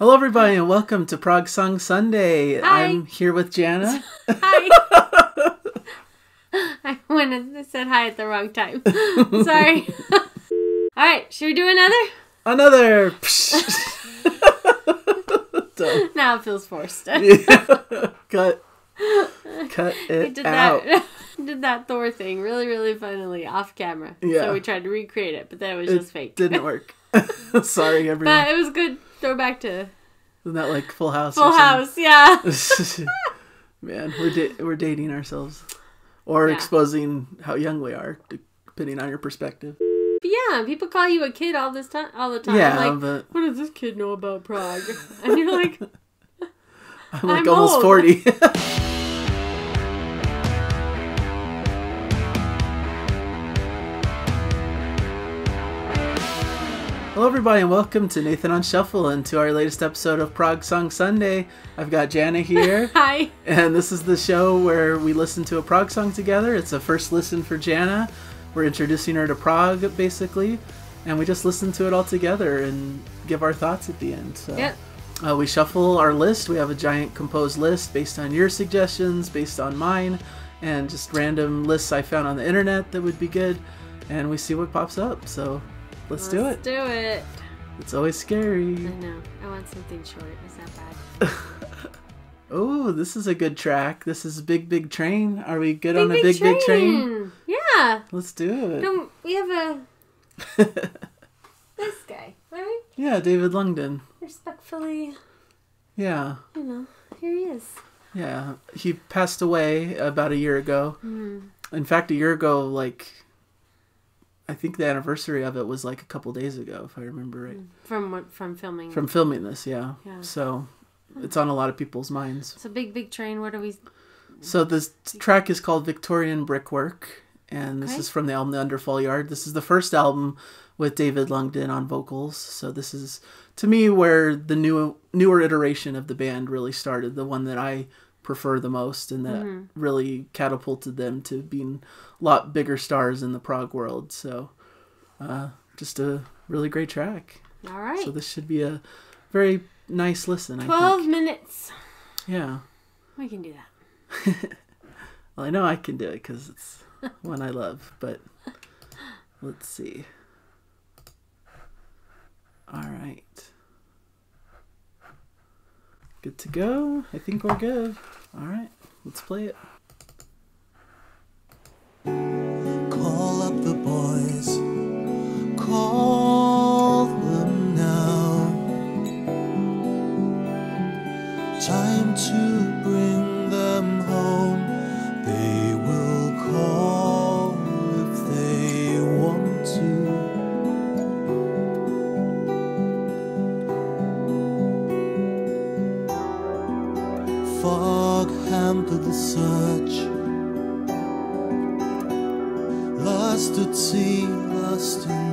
Hello, everybody, and welcome to Prog Song Sunday. Hi. I'm here with Jana. Hi. I went and said hi at the wrong time. Sorry. All right, should we do another? Another. Now it feels forced. Cut. Cut it did out. that. did that Thor thing really, really funnily off camera. Yeah. So we tried to recreate it, but then it was It just fake. didn't work. Sorry, everyone. But it was good. Throwback to Isn't that like Full House? Full House. Yeah. Man, we're da- we're dating ourselves, or Yeah. exposing how young we are, depending on your perspective. But yeah, people call you a kid all this time, all the time. Yeah, like, but what does this kid know about Prog? And you're like, I'm like I'm almost old. forty. Hello, everybody, and welcome to Nathan on Shuffle and to our latest episode of Prog Song Sunday. I've got Jana here, hi. and this is the show where we listen to a Prog song together. It's a first listen for Jana. We're introducing her to Prog, basically, and we just listen to it all together and give our thoughts at the end. So. Yep. Uh, we shuffle our list. We have a giant composed list based on your suggestions, based on mine, and just random lists I found on the internet that would be good. And we see what pops up. So let's, do Let's it. do it. It's always scary. I know. I want something short. Is that bad? Oh, this is a good track. This is a Big Big Train. Are we good Big, on a big big train? train. Yeah. Let's do it. Don't we have a this guy, right? yeah, David Longdon. Respectfully, Yeah. you know, here he is. Yeah. He passed away about a year ago. Mm. In fact, a year ago, like, I think the anniversary of it was like a couple days ago, if I remember right. Hmm. From? From filming. From filming this, yeah. Yeah. So it's on a lot of people's minds. it's a big, big train. What are we? So this track is called Victorian Brickwork, and this Okay. is from the album The Underfall Yard. This is the first album with David Longdon on vocals. So this is to me where the new newer iteration of the band really started, the one that I prefer the most and that Mm-hmm. really catapulted them to being a lot bigger stars in the prog world. So uh, just a really great track. All right. So this should be a very nice listen, I Twelve think. minutes. Yeah. We can do that. Well, I know I can do it because it's one I love, but let's see. All right. Good to go. I think we're good. All right, let's play it. Fog the search. Lost at sea, lost in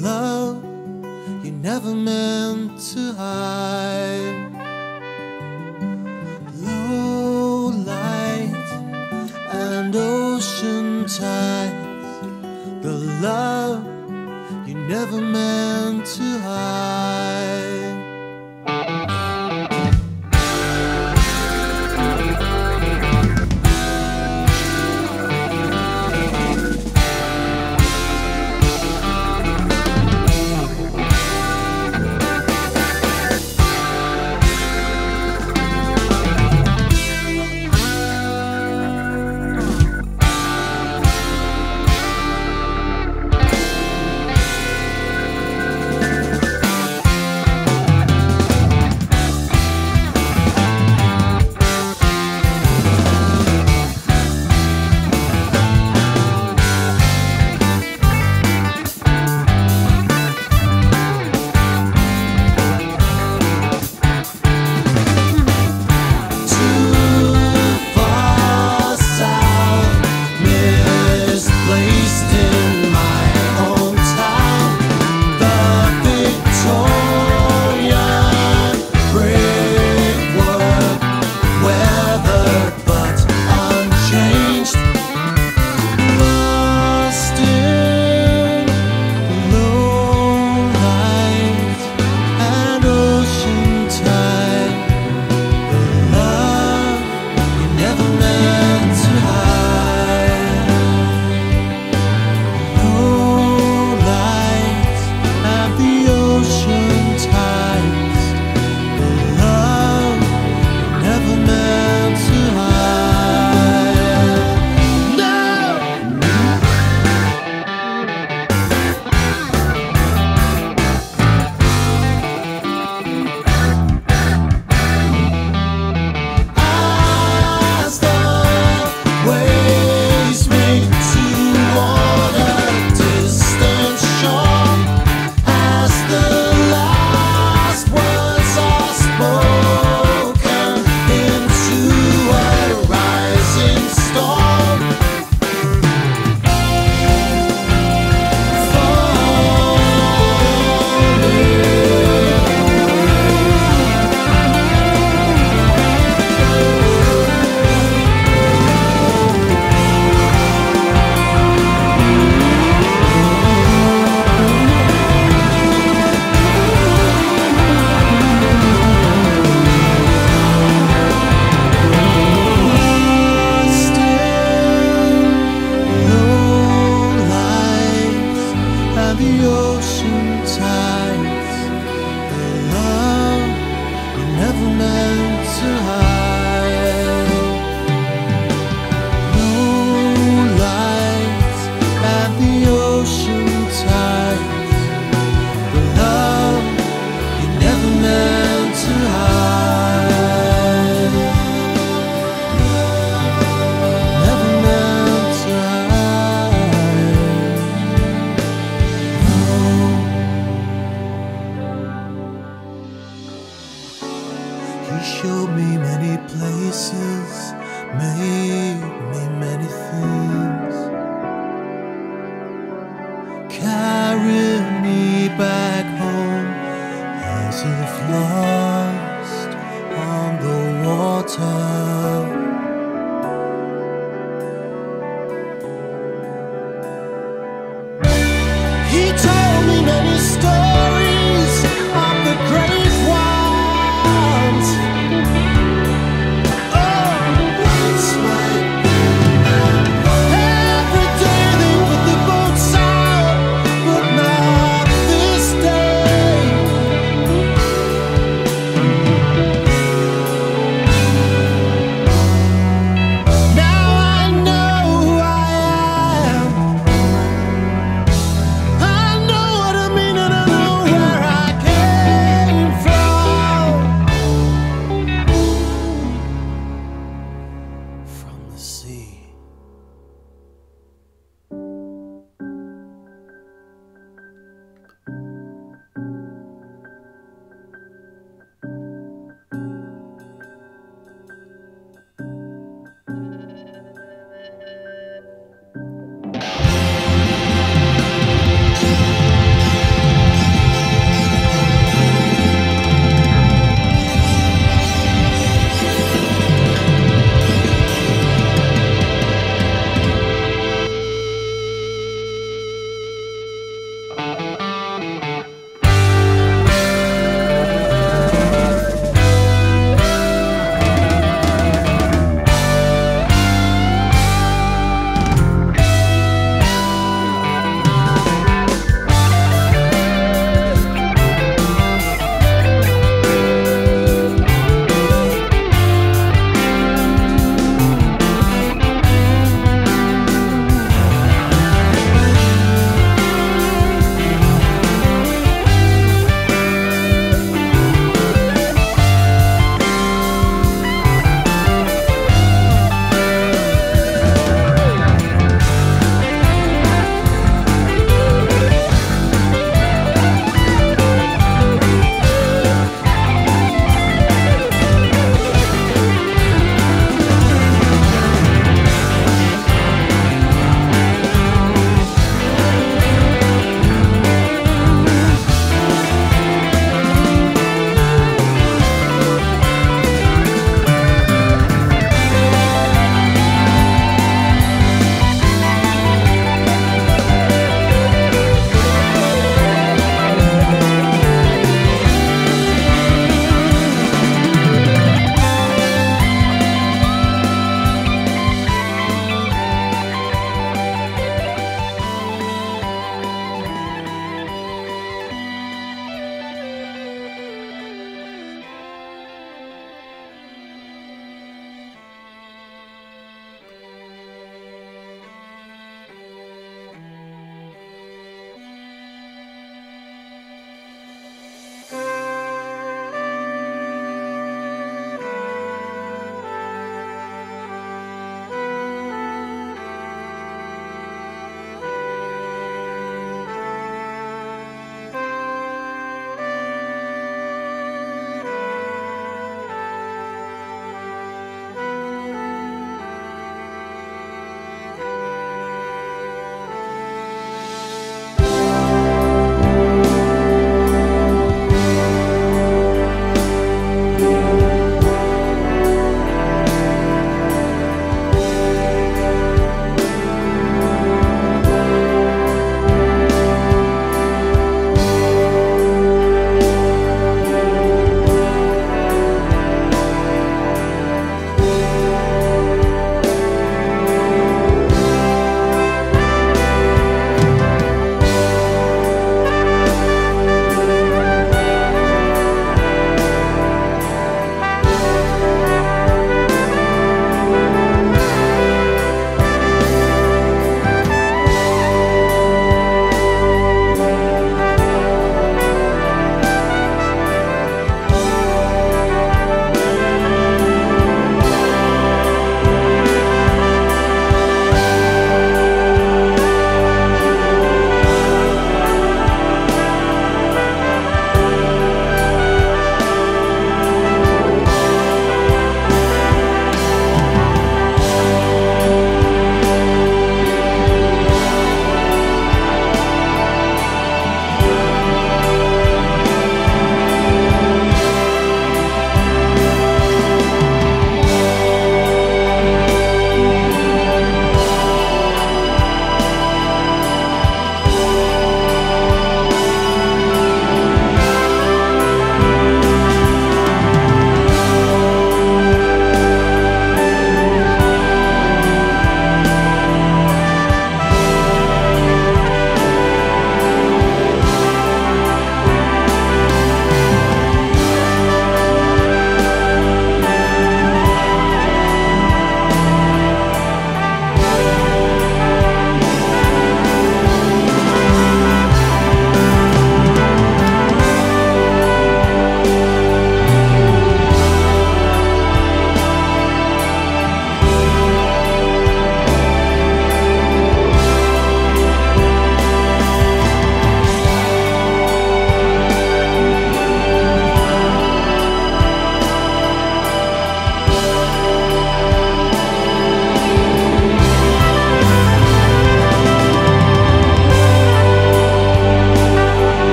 love you never meant to hide. Low light and ocean tides, the love you never meant to hide. 错。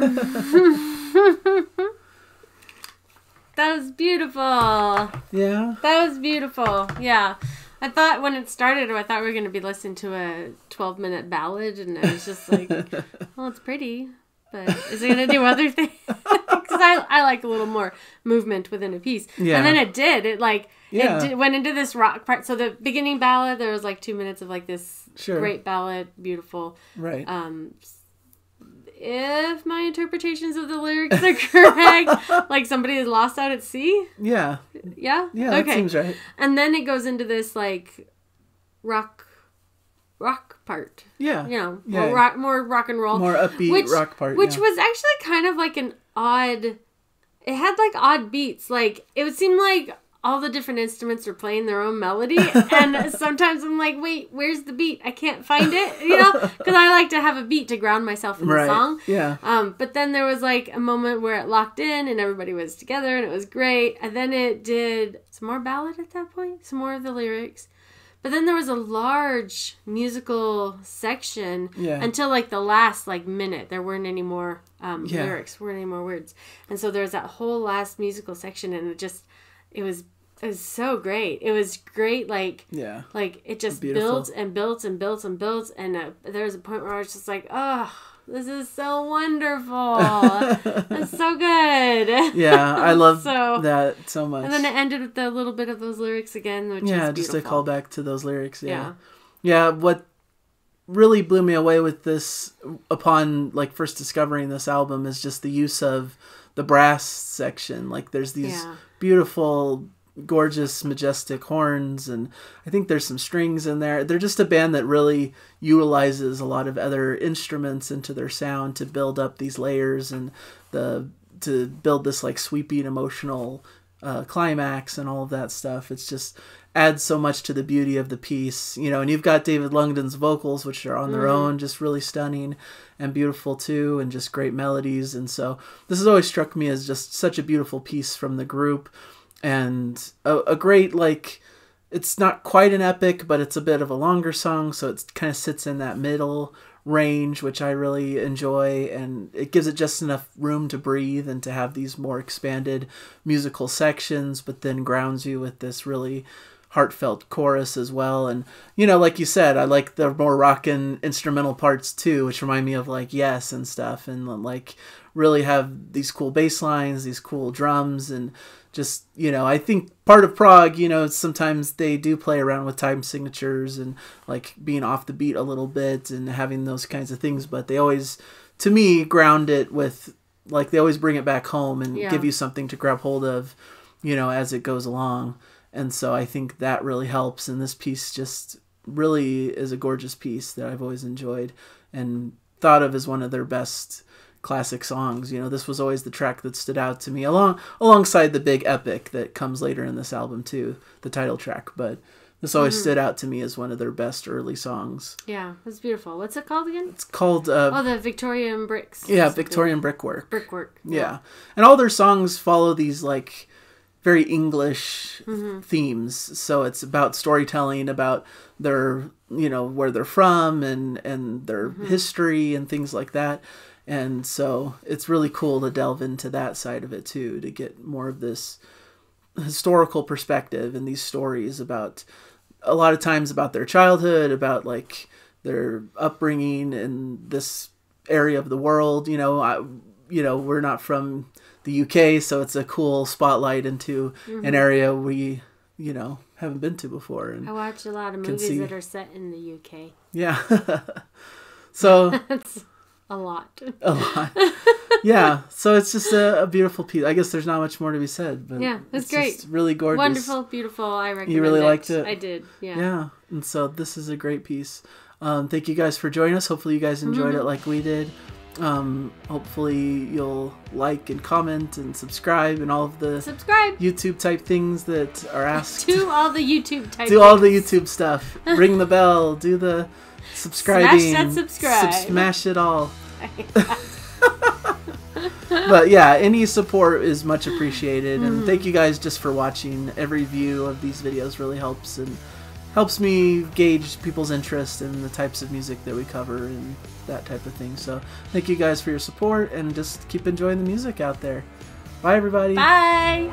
That was beautiful. Yeah. That was beautiful. Yeah. I thought when it started, I thought we were going to be listening to a 12 minute ballad, and I was just like, well, it's pretty, but is it going to do other things? Because I, I like a little more movement within a piece. Yeah. And then it did. It like, Yeah. it did, went into this rock part. So the beginning ballad, there was like two minutes of like this Sure. great ballad, beautiful. Right. Um, if my interpretations of the lyrics are correct, like somebody is lost out at sea. yeah. Yeah. Yeah. That seems right. And then it goes into this like rock, rock part. Yeah. You know, Yeah. more rock, more rock and roll, More upbeat which, rock part. which yeah. was actually kind of like an odd. It had like odd beats. Like it would seem like all the different instruments are playing their own melody, and sometimes I'm like, wait, where's the beat? I can't find it. You know, because I like to have a beat to ground myself in right. the song. Yeah. Um, but then there was like a moment where it locked in and everybody was together and it was great. And then it did some more ballad at that point, some more of the lyrics. But then there was a large musical section Yeah. until like the last like minute. There weren't any more um, Yeah. lyrics, weren't any more words. And so there was that whole last musical section and it just, it was, it was so great. It was great. Like, Yeah. like it just Beautiful. built and built and built and built, and uh, there was a point where I was just like, "Oh, this is so wonderful! It's so good." Yeah. I love So- that so much. And then it ended with a little bit of those lyrics again, which yeah, just a beautiful. call back to those lyrics. Yeah. Yeah. yeah. What really blew me away with this upon like first discovering this album is just the use of the brass section. Like there's these Yeah. Beautiful gorgeous majestic horns and I think there's some strings in there. They're just a band that really utilizes a lot of other instruments into their sound to build up these layers and the to build this like sweeping emotional uh, climax and all of that stuff. It's just adds so much to the beauty of the piece, you know. And you've got David Longdon's vocals, which are on their own, just really stunning and beautiful too, and just great melodies. And so this has always struck me as just such a beautiful piece from the group, and a, a great like. It's not quite an epic, but it's a bit of a longer song, so it kind of sits in that middle range, which I really enjoy, and it gives it just enough room to breathe and to have these more expanded musical sections, but then grounds you with this really heartfelt chorus as well. And you know, like you said, I like the more rockin' instrumental parts too, which remind me of like Yes and stuff, and like really have these cool bass lines, these cool drums, and just you know, I think part of Prog, you know, sometimes they do play around with time signatures and like being off the beat a little bit and having those kinds of things, but they always, to me, ground it with like they always bring it back home and Yeah. give you something to grab hold of, you know, as it goes along. And so I think that really helps. And this piece just really is a gorgeous piece that I've always enjoyed and thought of as one of their best classic songs. You know, this was always the track that stood out to me along alongside the big epic that comes later in this album too, the title track. But this always Mm-hmm. stood out to me as one of their best early songs. Yeah, it's beautiful. What's it called again? It's called uh, Oh, the Victorian bricks. yeah. Victorian brickwork. brickwork. Yeah. And all their songs follow these like very English Mm-hmm. themes. So it's about storytelling about their, you know, where they're from and and their Mm-hmm. history and things like that. And so it's really cool to delve into that side of it too to get more of this historical perspective and these stories about a lot of times about their childhood, about like their upbringing in this area of the world. You know, I, you know, we're not from the UK, so it's a cool spotlight into Mm-hmm. an area we, you know, haven't been to before. And I watch a lot of movies see. that are set in the UK. yeah, so That's a lot. a lot. Yeah, so it's just a, a beautiful piece. I guess there's not much more to be said, but Yeah, it's just great. really gorgeous. Wonderful, beautiful. I recommend You really it. liked it? I did. Yeah. Yeah, and so this is a great piece. Um, thank you guys for joining us. Hopefully, you guys enjoyed Mm-hmm. it like we did. Um, hopefully, you'll like and comment and subscribe and all of the Subscribe YouTube type things that are asked. to all the YouTube type. do all the. YouTube stuff. Ring the bell. Do the subscribing. Smash that subscribe. sub- smash it all. but yeah, any support is much appreciated, Mm-hmm. and thank you guys just for watching. Every view of these videos really helps, and helps me gauge people's interest in the types of music that we cover and that type of thing. So thank you guys for your support and just keep enjoying the music out there. Bye, everybody. Bye.